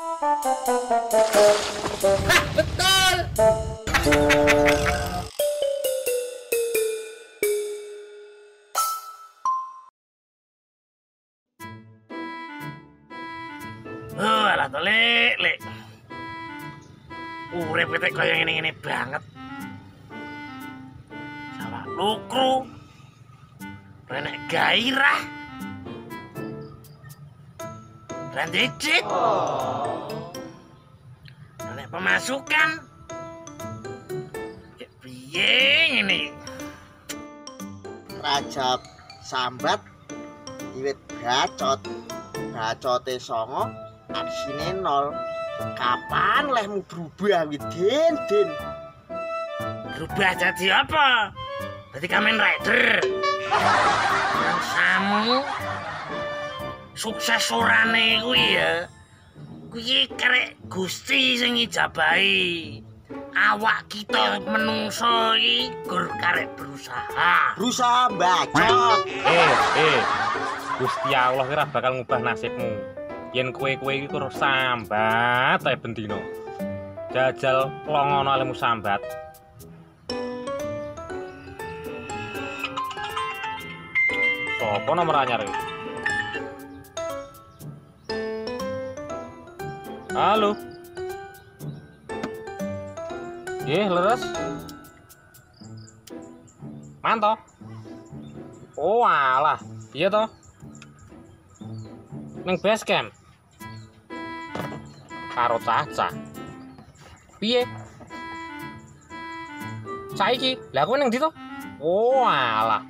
Hah, betul. Oh, alah to lek. Urip kita kaya ngene-ngene banget. Sawah lukru. Renek gairah. Randicit. Renek pemasukan. Ya piye ngene? Raja sambat iwit bacot bacote songo aksine nol kapan lehmu berubah widin din Berubah jadi apa? Jadi Kamen Rider. Yang samu suksesorane kuwi ya. Kuwi karek Gusti sing ngijabahi. Awak kita menungso iki gur karek berusaha. berusaha bacot Eh, eh. Gusti Allah kira bakal ngubah nasibmu. Yen kue-kue iki terus sambat ae bendino. Jajal longono alemu sambat. Sopo nomor anyar iki? Halo. Nggih, leres. Manto. Oh, alah. Iya toh? Ning base camp. Karo Caca. Piye? Saiki, lah kowe ning ndi to? Oh, alah.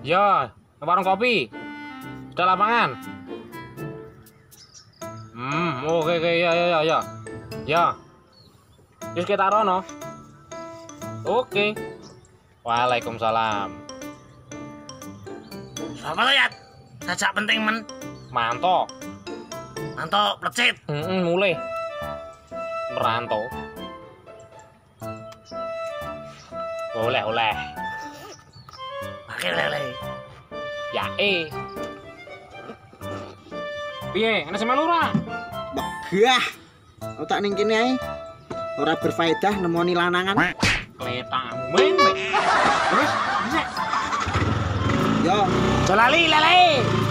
Ya, warung kopi. Sudah lapangan. Hmm, oke oke ya ya ya ya. Ya. Terus kita rono. Oke. Waalaikumsalam. Tuh ya? Sajak penting men. Manto. Manto plecit. Heeh, mulai. Merantau. Oleh, oleh. Pakai lele. Ya eh. Piye, ana semen ora? Begah otak ning kene ae ora berfaedah nemoni lanangan Kletamu men. we. Terus yo Jolali lele.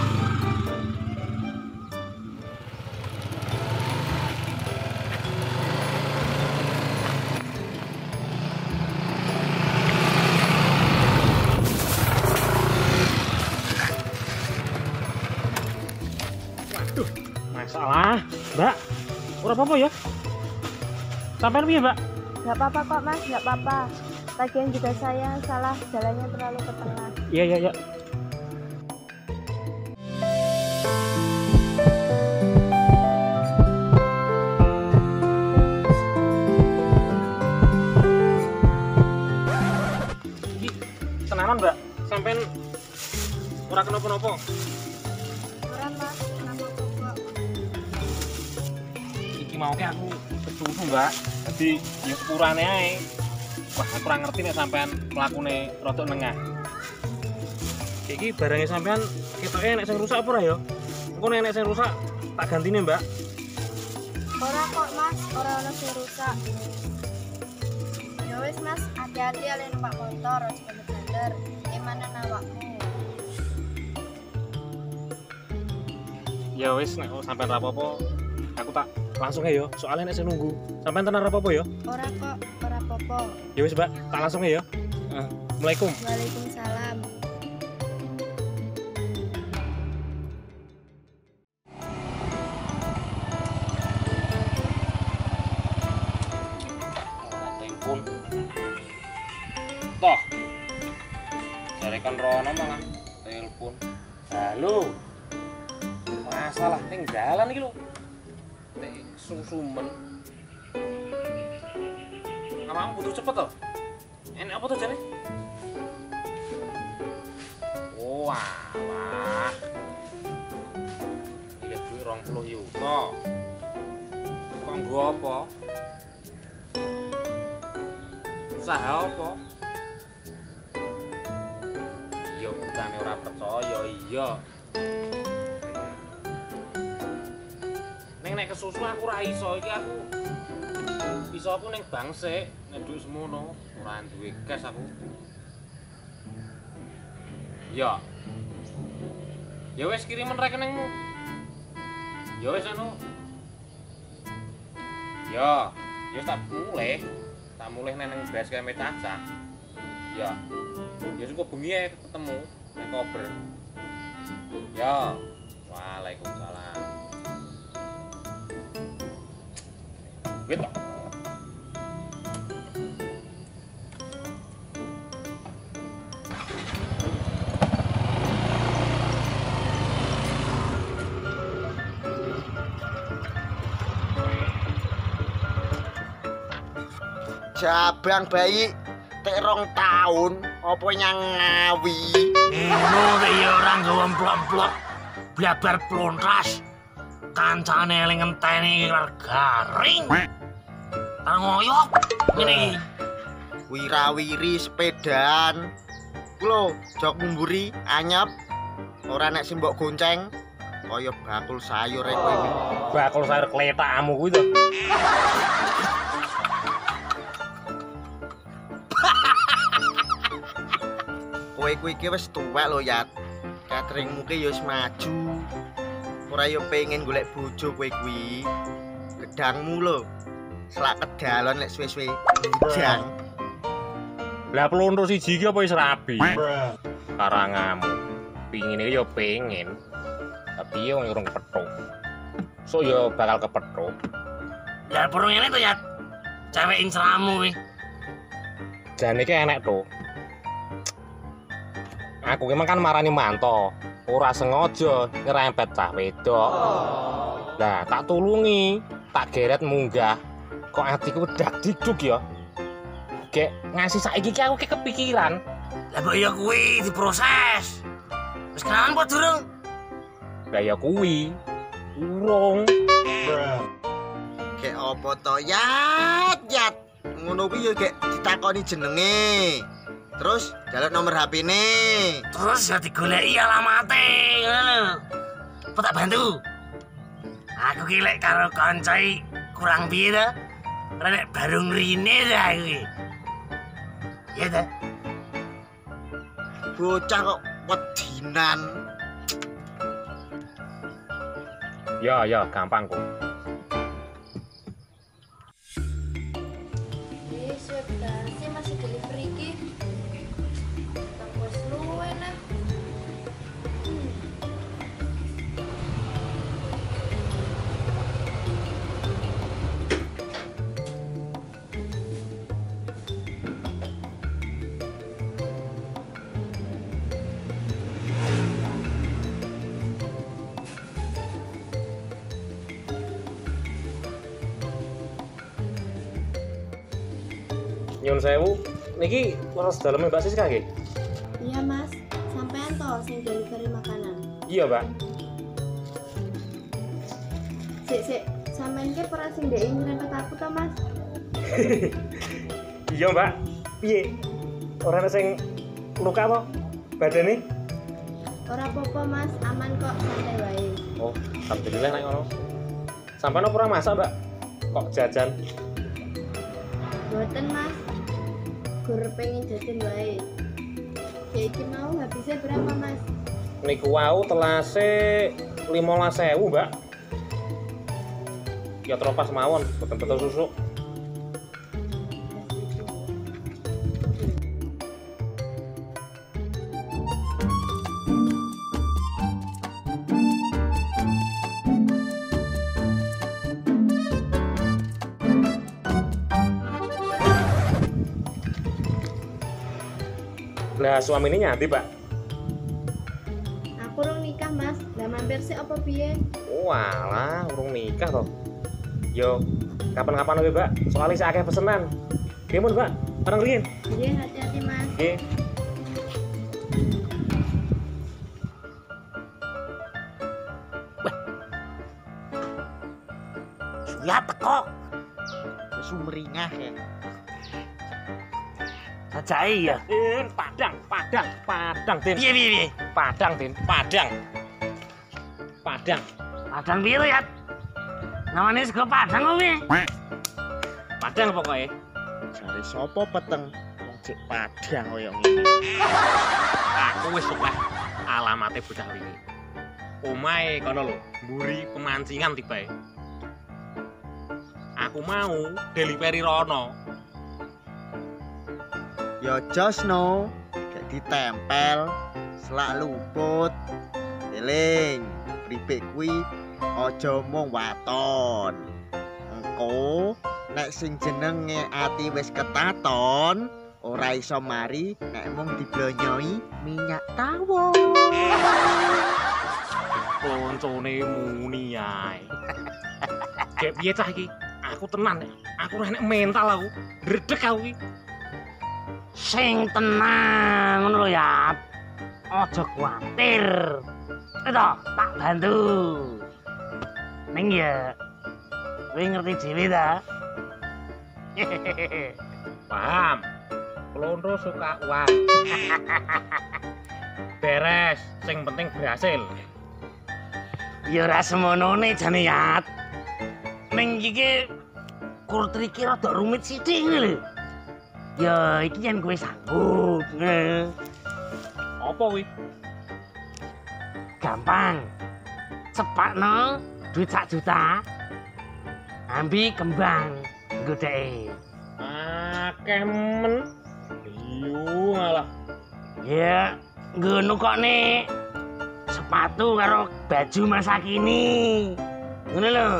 Ora apa-apa ya? Sampai piye, Mbak? Gak apa-apa kok mas, gak apa-apa. Lagian juga saya salah jalannya terlalu ke tengah. Iya, iya, iya. Tenanan, Mbak. Sampean ora kenapa-napa. Mau ke aku kesusu, Mbak. Jadi ya sepurane ae. Wah, aku ora ngerti nek sampean mlakune rada nengah. Iki barangnya sampean ketoke nek sing rusak apa ora ya? Nek nek sing rusak tak gantine, Mbak. Ora kok mas, ora ono sing rusak. Ya wis mas, hati-hati ale numpak motor, aja bener-bener. Gimana nawakmu? Ya wis nek sampean ra apa-apa, aku tak langsung ya. Soalnya nek sing nunggu. Sampean tenan ra apa-apa ya? Ora kok, ora popo. Ya wis, Mbak, tak langsung ya. Eh, Assalamualaikum. Waalaikumsalam. Nek susumen kamu butuh cepet toh enak apa tuh jane oh alah iya duit rong puluh yuta kok nggo apa? Usaha apa? Ya utane ora percaya iya. Kesusu aku ora iso iki aku. Iso aku ning bangse, nek duit semono, ora duwe gas aku. Ya. Ya wis kirimen rekeningmu. Ya wis anu. Ya, ya tak mulih. Tak mulih nang base kame Caca. Ya. Ya cukup bengi ketemu nek kober. Ya. Waalaikumsalam. Gitu. Jabang bayi tek rong tahun apa nyang ngawi. Ngono nek ya ora nggawa blok-blok. Blabar plontas. Kancane eling ngenteni garing. Ngoyok. Ngene iki. Wirawiri sepedaan. Ku lho, jok mumburi anyep. Ora nek sing mbok gonceng kaya bakul sayur rek kowe. Bakul sayur kletakmu kuwi to. Kowe kuwi iki wis tuwek lho, Yat. Cateringmu ki ya wis maju. Ora yo pengen golek bojo kowe kuwi. Gedangmu lho. Selak kedalon lek suwe-suwe bujang. Lah peluntur siji iki apa wis rabi? Karangamu. Pingin iki ya pengen. Tapi yo urung kepethuk. So yo bakal kepethuk. Lah burung ini tuh ya. Cewek insramu kuwi. Jan iki enek to. Aku ki kan marani manto. Ora sengaja ngerempet cah wedok. Lah tak tulungi, tak geret munggah. Kok atiku dak diduk ya. Kayak ngasih saiki ki aku ki kepikiran. Lah mbok ya kuwi diproses. Wis kenalan apa durung? Lah ya kuwi. Urung. Kek apa to, Yat? Yat. Ngono kuwi kek ditakoni jenenge. Terus jaluk nomor HP-ne. Terus ya digoleki alamate, ngono. Apa tak bantu? Aku ki lek karo kancai kurang piye? Ora nek baru ngrine ta aku ki. Ya ta? Bocah kok wedinan. Ya ya gampang kok. Nyun sewu. Niki terus dalamnya Mbak Siska nggih? Iya, Mas. Sampean toh sing delivery makanan. Iya, Mbak. Sik, sik. Sampean ki pernah sing ndek nyerempet aku toh, Mas? Iya, Mbak. Piye? Ora ana sing luka apa? Badane? Ora apa-apa, Mas. Aman kok, santai wae. Oh, alhamdulillah nek ngono. Sampai ora masak, Mbak? Kok jajan? Boten, Mas. Gur pengen jajan wae. Ya iki mau habisnya berapa, Mas? Niku wau telase 15.000, Mbak. Ya teropas mawon, betul-betul susuk. Suami ini nyanti, Pak. Aku rong nikah, Mas. Lah mampir sih apa piye? Walah, urung nikah toh. Yo, kapan-kapan lagi, Mbak. Soalnya saya akeh pesenan. Gimana, Mbak? Orang riyen. Nggih, hati-hati, Mas. Nggih. Ya teko. Sumringah ya. Sajai ya. Tin, Padang, Padang, Padang, Tin. Piye piye piye? Padang, Tin. Padang. Padang. Padang piye to ya? Namanya sego padang kuwi. Padang pokoknya. Jare sapa peteng wong cek padang kaya ngene. Aku wis oleh alamate bocah wingi. Omahe kono lho, mburi pemancingan tibae. Aku mau delivery rono. Ya no, gak ditempel, selak luput. Eling, pripik kuwi aja mung waton. Engko nek sing jenenge ati wis ketaton, ora iso mari nek mung diblonyoi minyak tawon. Koncone muni ae. Kayak piye cah iki? Aku tenan, aku ora enek mental aku. Dredeg aku iki. Sing tenang ngono lho ya. Aja kuwatir. Itu tak bantu. Ning ya kowe ngerti dhewe ta? Paham. Klontro suka uang. Beres, sing penting berhasil. ya ora semonone jane ya. Ning iki kur triki rada rumit sithik ngene lho. Ya iki yen kowe sanggup. Apa kuwi? gampang cepakno duit sak juta ambi kembang godheke Akeh men. Iyo malah. ya ngono kok nek sepatu karo baju masa kini ngono lho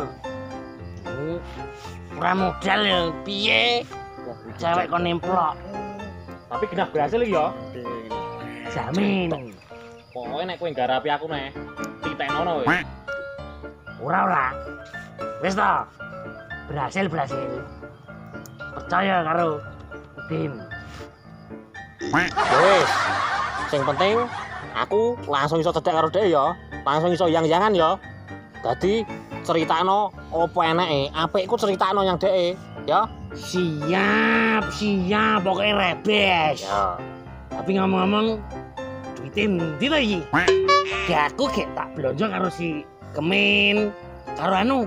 Hmm, ora modal ya piye cewek kon nemplok Tapi genah berhasil iki ya. jamin Pokoknya nek kowe nggarapi aku nih, titeknono wis. ora ora wis to berhasil berhasil percaya karo Ya wis. Sing penting aku langsung iso cedek karo dhek ya. Langsung iso yang-yangan ya. Dadi critakno opo eneke, apikku critakno yang dhek ya. Siap, siap, pokoknya rebes. Ya. Tapi ngomong-ngomong, duitin ndi to iki? Gak aku gak tak blonjo karo si Kemin, karo anu.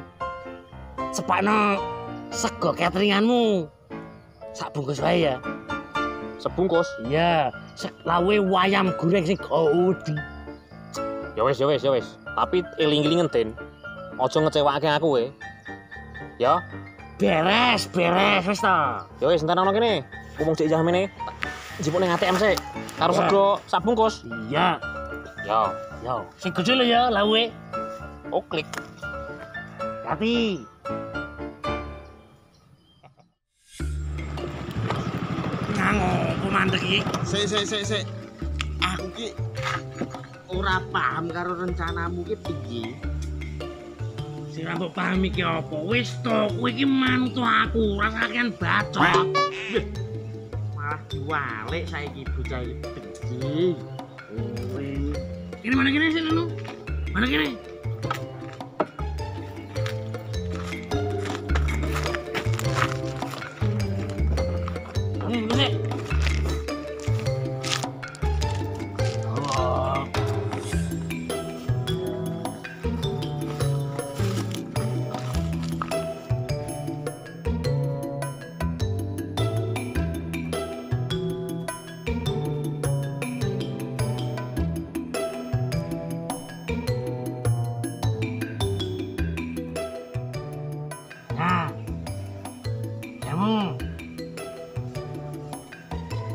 Sepakno sego cateringanmu. Sak bungkus wae ya. Sebungkus. Iya, lawe wayam goreng sing gede. Ya wis, ya wis, ya wis. Tapi eling-elingen Den. Aja ngecewake aku we. Ya, Beres, beres wis ya wis entar ono kene. Ngomong cek jamene. Jipuk ning ATM sik. Karo Ya. sego sak bungkus. Iya, Ya, yo, sing gede lho ya lawe. oh klik. Tapi Ngangopo mandek iki? Sik sik sik sik. Aku ki ora paham karo rencanamu ki piye. Sing mbok paham iki apa? Wis to, kowe iki manut aku, ora sakean bacot. Malah diwalik saiki bocah iki. Kowe. Ini mana kene sih lu? Mana kene?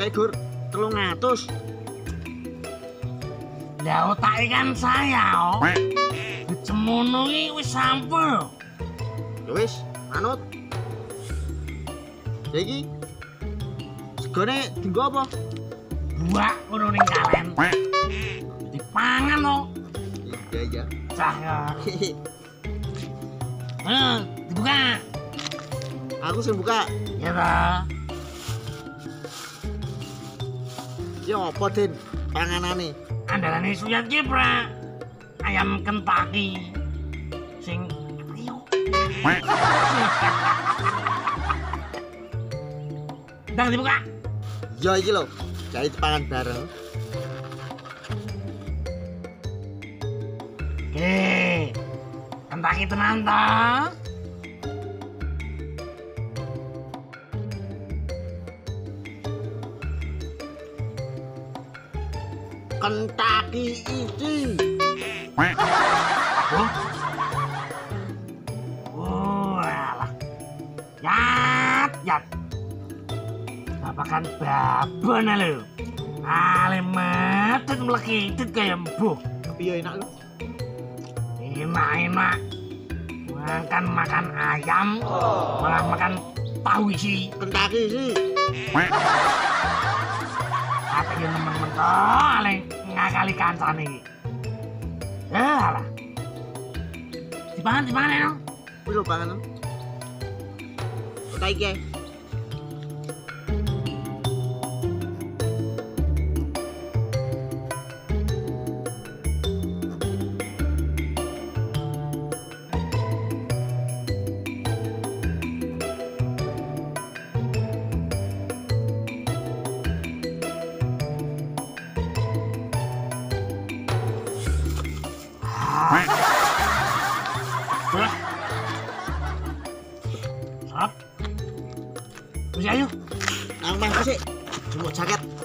Kayak gur 300. Lah otak kan saya, oh. Cemono iki wis sampel. Ya wis, manut. Saiki segone dienggo apa? Buak ngono ning kalen. Dipangan oh. Iya iya. Cah ya. Eh, dibuka. Aku sing buka. Ya ta. Ya apa, Den? Panganane. Andalane suyat ki, Pra. Ayam Kentucky. Sing. Ndang dibuka. Ya iki lho. Jadi pangan bareng. Oke. Kentucky tenan ta? Kentucky isi. Oh. Oh, alah. Yat, yat. Bapakan babon lho. Ale metet mlekitut kaya embuh. Tapi ya enak lu. Enak-enak. Makan makan ayam, malah makan tahu isi. Kentucky isi. Apa yang nemen-nemen to ale ngakali kancane iki. Eh, alah. Dipangan, dipangan ya, Wis lho panganan. Kok iki ae. Ayo. Nang mah sih. Jumuk jaket.